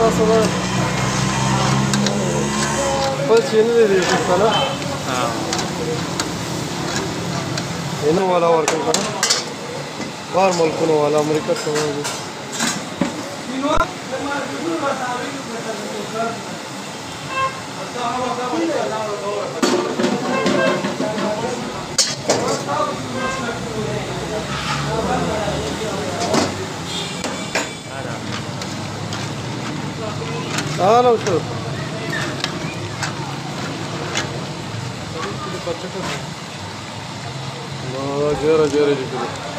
Sonra Polis yeni veriyor sana. Yeni वाला mı kono वाला हाँ नमस्कार गहरा गहरा जी